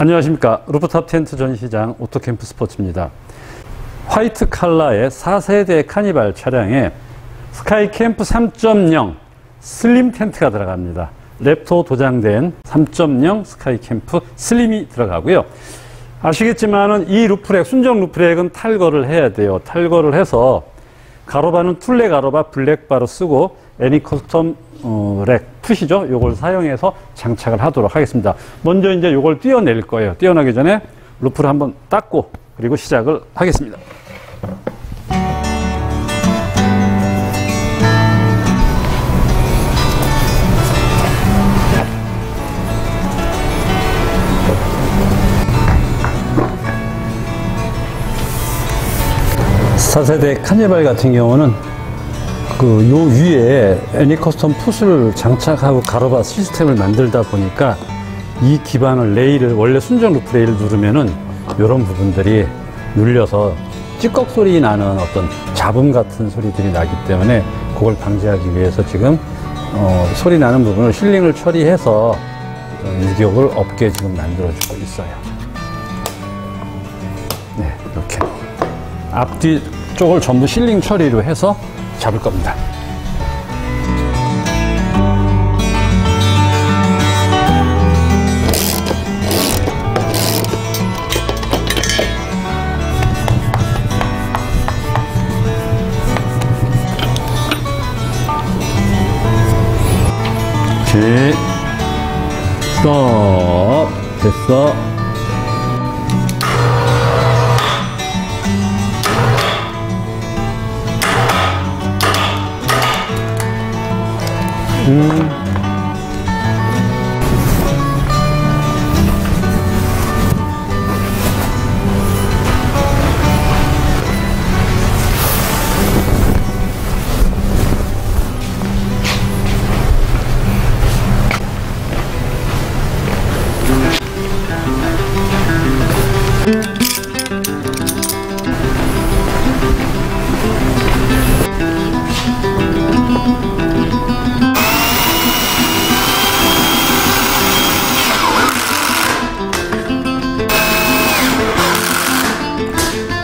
안녕하십니까. 루프탑 텐트 전시장 오토캠프 스포츠입니다. 화이트 칼라의 4세대 카니발 차량에 스카이 캠프 3.0 슬림 텐트가 들어갑니다. 랩터 도장된 3.0 스카이 캠프 슬림이 들어가고요. 아시겠지만은 이 roof rack, 순정 roof rack은 탈거를 해야 돼요. 탈거를 해서 가로바는 툴레 가로바 black bar로 쓰고 애니 커스텀 어, rack foot이죠. 요걸 사용해서 장착을 하도록 하겠습니다. 먼저 이제 요걸 띄어낼 거예요. 띄어나기 전에 roof를 한번 닦고 그리고 시작을 하겠습니다. 사세대 카니발 같은 경우는 그 요 위에 애니 커스텀 foot을 장착하고 가로바 시스템을 만들다 보니까 이 기반을 레일을 원래 순정 roof rail을 누르면은 이런 부분들이 눌려서 찌꺽 소리 나는 어떤 잡음 같은 소리들이 나기 때문에 그걸 방지하기 위해서 지금 어, 소리 나는 부분을 sealing을 처리해서 어, 유격을 없게 지금 만들어주고 있어요. 네, 이렇게 앞뒤 쪽을 전부 sealing 처리로 해서 잡을 겁니다. 오케이. 스톱. 됐어. 嗯。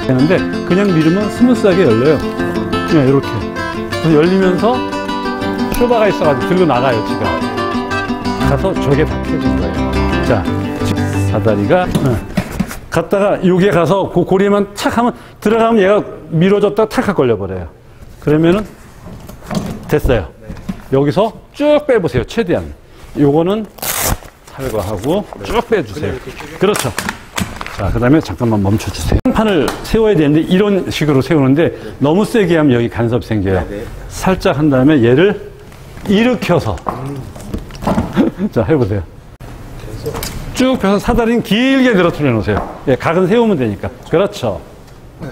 되는데 그냥 밀으면 smooth하게 열려요. 그냥 이렇게. 그래서 열리면서 쇼바가 있어가지고 들고 나가요, 지가. 가서 저게 박혀진 거예요. 자, 사다리가 응. 갔다가 여기에 가서 그 고리에만 착 하면 들어가면 얘가 밀어졌다가 탁 걸려버려요. 그러면은 됐어요. 여기서 쭉 빼보세요, 최대한. 요거는 탈거하고 쭉 빼주세요. 그렇죠. 자, 그 다음에 잠깐만 멈춰주세요. 판을 세워야 되는데 이런 식으로 세우는데 너무 세게 하면 여기 간섭 생겨요. 살짝 한 다음에 얘를 일으켜서. 자, 해보세요. 쭉 펴서 사다리는 길게 늘어뜨려 놓으세요. 예, 각은 세우면 되니까. 그렇죠.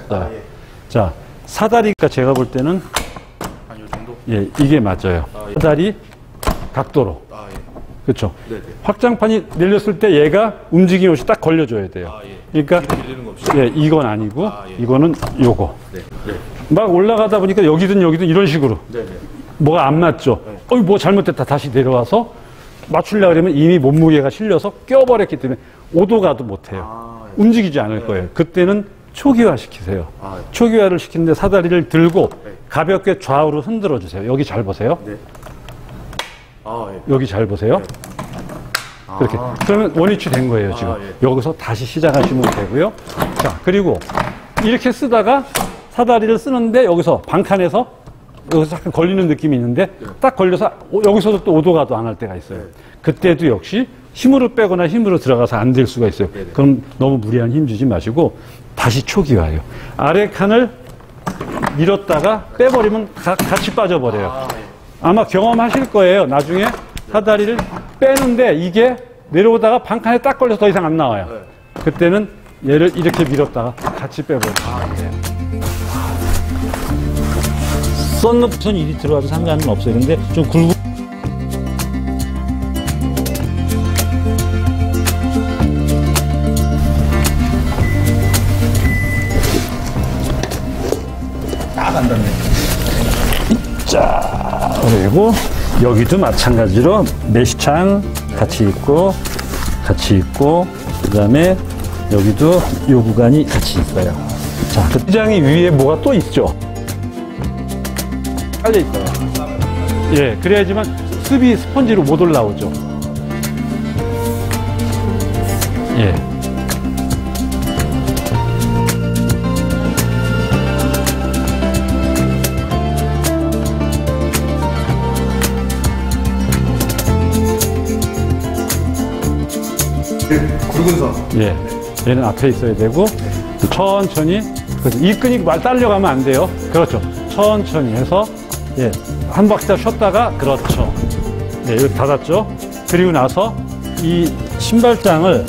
자, 자, 사다리가 제가 볼 때는 예, 이게 맞아요. 사다리 각도로. 그렇죠. 확장판이 내렸을 때 얘가 움직임 없이 딱 걸려줘야 돼요. 그러니까 예, 이건 아니고 이거는 요거. 막 올라가다 보니까 여기든 여기든 이런 식으로 뭐가 안 맞죠. 어이 뭐 잘못됐다 다시 내려와서 맞추려 그러면 이미 몸무게가 실려서 껴버렸기 때문에 오도가도 못해요. 움직이지 않을 거예요. 그때는 초기화 시키세요. 초기화를 시키는데 사다리를 들고 가볍게 좌우로 흔들어 주세요. 여기 잘 보세요. 여기 잘 보세요. 그렇게. 그러면 원위치 된 거예요, 지금. 여기서 다시 시작하시면 되고요. 자, 그리고 이렇게 쓰다가 사다리를 쓰는데 여기서 방칸에서 여기서 약간 걸리는 느낌이 있는데 딱 걸려서 오- 여기서도 또 오도가도 안 할 때가 있어요. 그때도 역시 힘으로 빼거나 힘으로 들어가서 안 될 수가 있어요. 그럼 너무 무리한 힘 주지 마시고 다시 초기화해요. 아래 칸을 밀었다가 빼버리면 가- 같이 빠져버려요. 아마 경험하실 거예요. 나중에 사다리를 빼는데 이게 내려오다가 방칸에 딱 걸려서 더 이상 안 나와요. 그때는 얘를 이렇게 밀었다가 같이 빼버려요. 썬루프선 일이 들어와도 상관은 없어요. 근데 좀 굵은 그리고 여기도 마찬가지로 메시창 같이 있고, 같이 있고, 그 다음에 여기도 이 구간이 같이 있어요. 자, 그 시장이 위에 뭐가 또 있죠? 깔려 있어요. 예, 그래야지만 습이 스펀지로 못 올라오죠. 예. 굵은 선. 예. 얘는 앞에 있어야 되고, 천천히, 그래서 이 끈이 말 딸려가면 안 돼요. 그렇죠. 천천히 해서, 예. 한 박자 쉬었다가, 그렇죠. 예, 이렇게 닫았죠. 그리고 나서 이 신발장을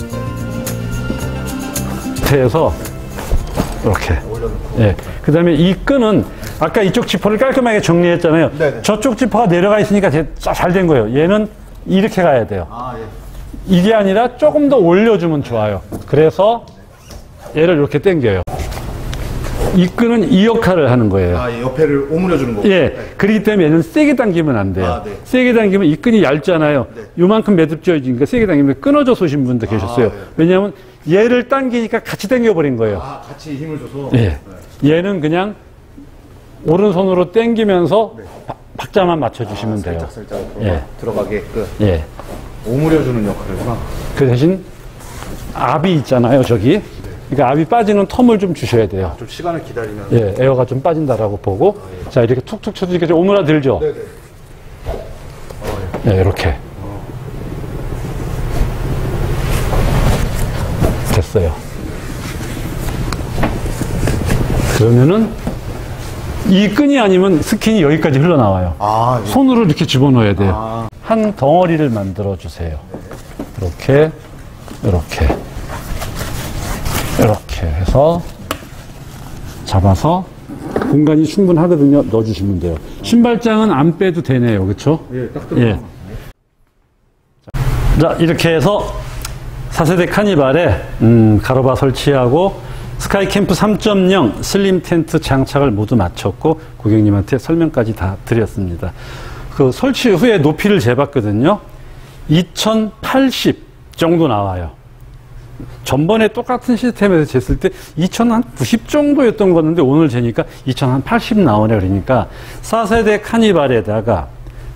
대서, 이렇게. 예. 그 다음에 이 끈은 아까 이쪽 지퍼를 깔끔하게 정리했잖아요. 네네. 저쪽 지퍼가 내려가 있으니까 잘 된 거예요. 얘는 이렇게 가야 돼요. 아, 예. 이게 아니라 조금 더 올려주면 좋아요. 그래서 얘를 이렇게 당겨요. 이 끈은 이 역할을 하는 거예요. 아, 예. 옆에를 오므려주는 거고. 예. 그렇기 때문에 얘는 세게 당기면 안 돼요. 아, 네. 세게 당기면 이 끈이 얇잖아요. 네. 요만큼 매듭지어지니까 세게 당기면 끊어져서 오신 분도 계셨어요. 네. 왜냐하면 얘를 당기니까 같이 당겨버린 거예요. 아, 같이 힘을 줘서. 예. 얘는 그냥 오른손으로 당기면서 바- 박자만 맞춰주시면 돼요. 살짝 살짝 예. 들어가, 들어가게끔 예. 오므려주는 역할이구나. 그 대신 압이 있잖아요, 저기. 그러니까 압이 빠지는 텀을 좀 주셔야 돼요. 좀 시간을 기다리면. 예, 에어가 좀 빠진다라고 보고. 자, 이렇게 툭툭 쳐주니까 좀 오므라들죠? 네네. 네, 이렇게. 됐어요. 그러면은 이 끈이 아니면 스킨이 여기까지 흘러나와요. 아, 예. 손으로 이렇게 집어넣어야 돼요. 아. 한 덩어리를 만들어 주세요. 이렇게, 이렇게, 이렇게 해서 잡아서 공간이 충분하거든요. 넣어주시면 돼요. 신발장은 안 빼도 되네요. 그렇죠? 예, 딱 예. 자, 이렇게 해서 4세대 카니발에 음, 가로바 설치하고 스카이 캠프 3.0 슬림 텐트 장착을 모두 마쳤고 고객님한테 설명까지 다 드렸습니다. 그 설치 후에 높이를 재봤거든요. 2080 정도 나와요. 전번에 똑같은 시스템에서 쟀을 때 2090 정도였던 거였는데 오늘 재니까 2080 나오네 그러니까 4세대 카니발에다가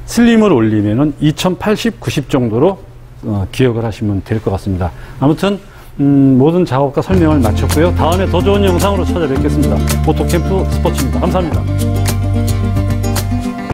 슬림을 올리면은 2080, 90 정도로 어, 기억을 하시면 될 것 같습니다. 아무튼 음, 모든 작업과 설명을 마쳤고요. 다음에 더 좋은 영상으로 찾아뵙겠습니다. 오토캠프 스포츠입니다. 감사합니다.